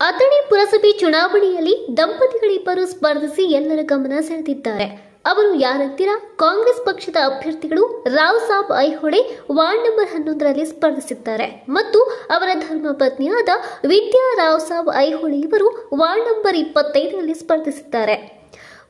ಅಥಣಿ ಪುರಸಭೆ ಚುನಾವಣೆಯಲ್ಲಿ ದಂಪತಿಗಳಿಬ್ಬರು ಸ್ಪರ್ಧಿಸಿ ಎಲ್ಲರ ಗಮನ ಸೆಳೆದಿದ್ದಾರೆ. ಅವರು ಯಾರಂತೀರಾ? ಕಾಂಗ್ರೆಸ್ ಪಕ್ಷದ ಅಭ್ಯರ್ಥಿಗಳು ರಾವ್ ಸಾಬ್ ಐಹೊಳೆ ವಾರ್ಡ್ ನಂಬರ್ ಹನ್ನೊಂದರಲ್ಲಿ ಸ್ಪರ್ಧಿಸಿದ್ದಾರೆ. ಮತ್ತು ಅವರ ಧರ್ಮಪತ್ನಿಯಾದ ವಿದ್ಯಾ ರಾವ್ ಸಾಬ್ ಐಹೊಳೆ ಇವರು ವಾರ್ಡ್ ನಂಬರ್ ಇಪ್ಪತ್ತೈದರಲ್ಲಿ ಸ್ಪರ್ಧಿಸಿದ್ದಾರೆ.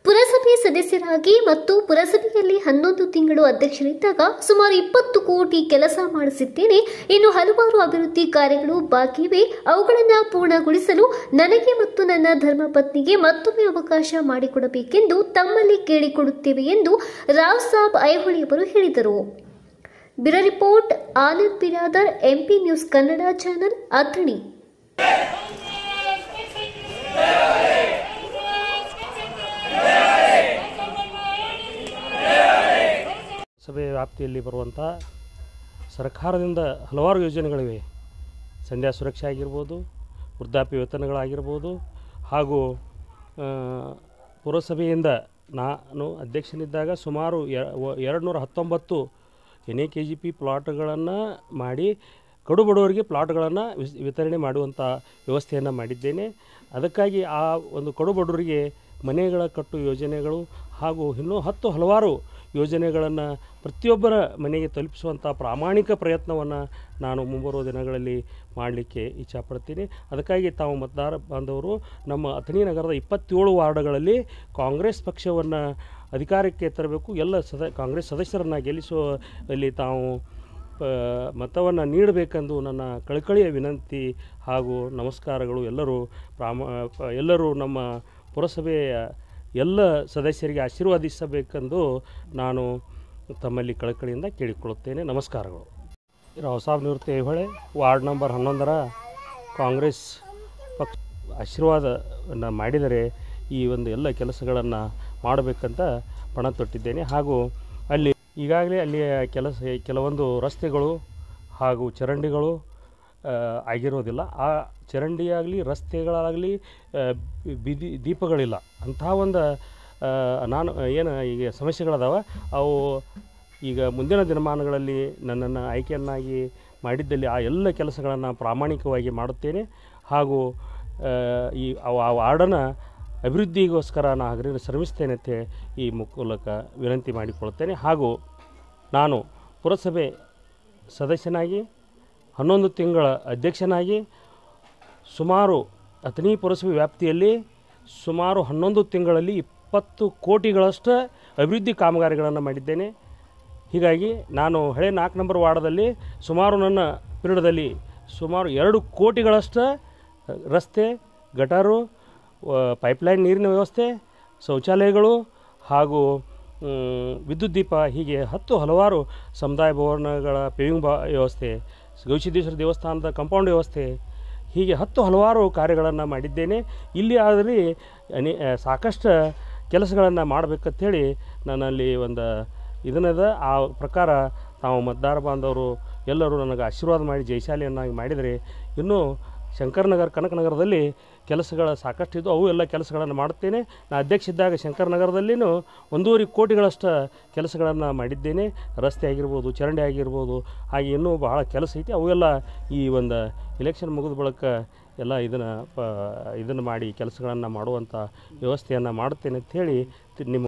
ಪುರಸಭೆ ಸದಸ್ಯರಾಗಿ ಮತ್ತು ಪುರಸಭೆಯಲ್ಲಿ ಹನ್ನೊಂದು ತಿಂಗಳು ಅಧ್ಯಕ್ಷರಿದ್ದಾಗ ಸುಮಾರು ಇಪ್ಪತ್ತು ಕೋಟಿ ಕೆಲಸ ಮಾಡಿಸಿದ್ದೇನೆ. ಇನ್ನು ಹಲವಾರು ಅಭಿವೃದ್ಧಿ ಕಾರ್ಯಗಳು ಬಾಕಿ ಇವೆ. ಅವುಗಳನ್ನು ಪೂರ್ಣಗೊಳಿಸಲು ನನಗೆ ಮತ್ತು ನನ್ನ ಧರ್ಮಪತ್ನಿಗೆ ಮತ್ತೊಮ್ಮೆ ಅವಕಾಶ ಮಾಡಿಕೊಡಬೇಕೆಂದು ತಮ್ಮಲ್ಲಿ ಕೇಳಿಕೊಡುತ್ತೇವೆ ಎಂದು ರಾವ್ ಸಾಬ್ ಐಹೊಳಿಯವರು ಹೇಳಿದರು. ಬಿರ report, Anand Biradar, MP news Kannada channel, Athani. ಸಭೆ ವ್ಯಾಪ್ತಿಯಲ್ಲಿ ಬರುವಂಥ ಸರ್ಕಾರದಿಂದ ಹಲವಾರು ಯೋಜನೆಗಳಿವೆ. ಸಂಧ್ಯಾ ಸುರಕ್ಷೆ ಆಗಿರ್ಬೋದು, ವೃದ್ಧಾಪ್ಯ ವೇತನಗಳಾಗಿರ್ಬೋದು ಹಾಗೂ ಪುರಸಭೆಯಿಂದ ನಾನು ಅಧ್ಯಕ್ಷನಿದ್ದಾಗ ಸುಮಾರು ಎರಡು ನೂರ ಹತ್ತೊಂಬತ್ತು N A K G P ಪ್ಲಾಟ್ಗಳನ್ನು ಮಾಡಿ, ಕಡು ಬಡವರಿಗೆ ಪ್ಲಾಟ್ಗಳನ್ನು ವಿತರಣೆ ಮಾಡುವಂಥ ವ್ಯವಸ್ಥೆಯನ್ನು ಮಾಡಿದ್ದೇನೆ. ಅದಕ್ಕಾಗಿ ಆ ಒಂದು ಕಡು ಬಡವರಿಗೆ ಮನೆಗಳ ಕಟ್ಟು ಯೋಜನೆಗಳು ಹಾಗೂ ಇನ್ನೂ ಹತ್ತು ಹಲವಾರು ಯೋಜನೆಗಳನ್ನು ಪ್ರತಿಯೊಬ್ಬರ ಮನೆಗೆ ತಲುಪಿಸುವಂಥ ಪ್ರಾಮಾಣಿಕ ಪ್ರಯತ್ನವನ್ನು ನಾನು ಮುಂಬರುವ ದಿನಗಳಲ್ಲಿ ಮಾಡಲಿಕ್ಕೆ ಇಚ್ಛಪಡ್ತೀನಿ. ಅದಕ್ಕಾಗಿ ತಾವು ಮತದಾರ ಬಾಂಧವರು, ನಮ್ಮ ಅಥಣಿ ನಗರದ ಇಪ್ಪತ್ತೇಳು ವಾರ್ಡ್ಗಳಲ್ಲಿ ಕಾಂಗ್ರೆಸ್ ಪಕ್ಷವನ್ನು ಅಧಿಕಾರಕ್ಕೆ ತರಬೇಕು, ಎಲ್ಲ ಸದ, ಕಾಂಗ್ರೆಸ್ ಸದಸ್ಯರನ್ನು ಗೆಲ್ಲಿಸುವಲ್ಲಿ ತಾವು ಮತವನ್ನು ನೀಡಬೇಕೆಂದು ನನ್ನ ಕಳಕಳಿಯ ವಿನಂತಿ ಹಾಗೂ ನಮಸ್ಕಾರಗಳು ಎಲ್ಲರೂ ಪ್ರಾಮ, ಎಲ್ಲರೂ ನಮ್ಮ ಪುರಸಭೆಯ ಎಲ್ಲ ಸದಸ್ಯರಿಗೆ ಆಶೀರ್ವಾದಿಸಬೇಕೆಂದು ನಾನು ತಮ್ಮಲ್ಲಿ ಕಳಕಳಿಯಿಂದ ಕೇಳಿಕೊಳ್ಳುತ್ತೇನೆ. ನಮಸ್ಕಾರಗಳು. ರಾವ್ ಸಾಬ್ ನಿವೃತ್ತಿ ಐಹೊಳೆ ವಾರ್ಡ್ ನಂಬರ್ ಹನ್ನೊಂದರ ಕಾಂಗ್ರೆಸ್ ಪಕ್ಷ ಆಶೀರ್ವಾದವನ್ನು ಮಾಡಿದರೆ ಈ ಒಂದು ಎಲ್ಲ ಕೆಲಸಗಳನ್ನು ಮಾಡಬೇಕಂತ ಪಣ ತೊಟ್ಟಿದ್ದೇನೆ. ಹಾಗೂ ಅಲ್ಲಿ ಈಗಾಗಲೇ ಅಲ್ಲಿಯ ಕೆಲಸ, ಕೆಲವೊಂದು ರಸ್ತೆಗಳು ಹಾಗೂ ಚರಂಡಿಗಳು ಆಗಿರೋದಿಲ್ಲ. ಆ ಚರಂಡಿಯಾಗಲಿ, ರಸ್ತೆಗಳಾಗಲಿ ಬೀದಿ, ದೀಪಗಳಿಲ್ಲ. ಅಂಥ ಒಂದು ನಾನು, ಏನು ಈಗ ಸಮಸ್ಯೆಗಳದಾವ, ಅವು ಈಗ ಮುಂದಿನ ದಿನಮಾನಗಳಲ್ಲಿ ನನ್ನನ್ನು ಆಯ್ಕೆಯನ್ನಾಗಿ ಮಾಡಿದ್ದಲ್ಲಿ ಆ ಎಲ್ಲ ಕೆಲಸಗಳನ್ನು ಪ್ರಾಮಾಣಿಕವಾಗಿ ಮಾಡುತ್ತೇನೆ. ಹಾಗೂ ಈ ಆ ವಾರ್ಡನ ಅಭಿವೃದ್ಧಿಗೋಸ್ಕರ ನಾನು ಹಗಲಿರುಳು ಶ್ರಮಿಸ್ತೇನೆ ಅಂತ ಈ ಮೂಲಕ ವಿನಂತಿ ಮಾಡಿಕೊಳ್ಳುತ್ತೇನೆ ಹಾಗೂ, ನಾನು ಪುರಸಭೆ ಸದಸ್ಯನಾಗಿ ಹನ್ನೊಂದು ತಿಂಗಳ ಅಧ್ಯಕ್ಷನಾಗಿ ಸುಮಾರು ಅಥಣಿ ಪುರಸಭೆ ವ್ಯಾಪ್ತಿಯಲ್ಲಿ ಸುಮಾರು ಹನ್ನೊಂದು ತಿಂಗಳಲ್ಲಿ ಇಪ್ಪತ್ತು ಕೋಟಿಗಳಷ್ಟು ಅಭಿವೃದ್ಧಿ ಕಾಮಗಾರಿಗಳನ್ನು ಮಾಡಿದ್ದೇನೆ. ಹೀಗಾಗಿ ನಾನು ಹಳೆ ನಾಲ್ಕು ನಂಬರ್ ವಾರ್ಡದಲ್ಲಿ ಸುಮಾರು ನನ್ನ ಪೀರಿಯಡದಲ್ಲಿ ಸುಮಾರು ಎರಡು ಕೋಟಿಗಳಷ್ಟು ರಸ್ತೆ, ಗಟಾರು ಪೈಪ್ಲೈನ್ ನೀರಿನ ವ್ಯವಸ್ಥೆ, ಶೌಚಾಲಯಗಳು ಹಾಗೂ ವಿದ್ಯುತ್ ದೀಪ ಹೀಗೆ ಹತ್ತು ಹಲವಾರು ಸಮುದಾಯ ಭವನಗಳ ಪೇವಿಂಗ್ ಬಾ ವ್ಯವಸ್ಥೆ ಗವಿಸಿದ್ದೇಶ್ವರ ದೇವಸ್ಥಾನದ ಕಾಂಪೌಂಡ್ ವ್ಯವಸ್ಥೆ, ಹೀಗೆ ಹತ್ತು ಹಲವಾರು ಕಾರ್ಯಗಳನ್ನು ಮಾಡಿದ್ದೇನೆ. ಇಲ್ಲಿ ಆದರೆ ಅನೇ ಸಾಕಷ್ಟು ಕೆಲಸಗಳನ್ನು ಮಾಡಬೇಕಂಥೇಳಿ ನನ್ನಲ್ಲಿ ಒಂದು ಇದನ್ನದ ಆ ಪ್ರಕಾರ ತಾವು ಮತದಾರ ಬಾಂಧವರು ಎಲ್ಲರೂ ನನಗೆ ಆಶೀರ್ವಾದ ಮಾಡಿ ಜಯಶಾಲಿಯನ್ನಾಗಿ ಮಾಡಿದರೆ ಇನ್ನೂ ಶಂಕರನಗರ, ಕನಕನಗರದಲ್ಲಿ ಕೆಲಸಗಳ ಸಾಕಷ್ಟಿದ್ದು ಅವು ಎಲ್ಲ ಕೆಲಸಗಳನ್ನು ಮಾಡುತ್ತೇನೆ. ನಾನು ಅಧ್ಯಕ್ಷ ಇದ್ದಾಗ ಶಂಕರನಗರದಲ್ಲಿನೂ ಒಂದೂವರೆ ಕೋಟಿಗಳಷ್ಟು ಕೆಲಸಗಳನ್ನು ಮಾಡಿದ್ದೇನೆ. ರಸ್ತೆ ಆಗಿರ್ಬೋದು, ಚರಂಡಿ ಆಗಿರ್ಬೋದು, ಹಾಗೆ ಇನ್ನೂ ಬಹಳ ಕೆಲಸ ಐತಿ. ಅವೆಲ್ಲ ಈ ಒಂದು ಇಲೆಕ್ಷನ್ ಮುಗಿದ ಬಳಿಕ ಎಲ್ಲ ಇದನ್ನು ಪ, ಇದನ್ನು ಮಾಡಿ ಕೆಲಸಗಳನ್ನು ಮಾಡುವಂಥ ವ್ಯವಸ್ಥೆಯನ್ನು ಮಾಡುತ್ತೇನೆ ಅಂತ ಹೇಳಿ ನಿಮ್ಮ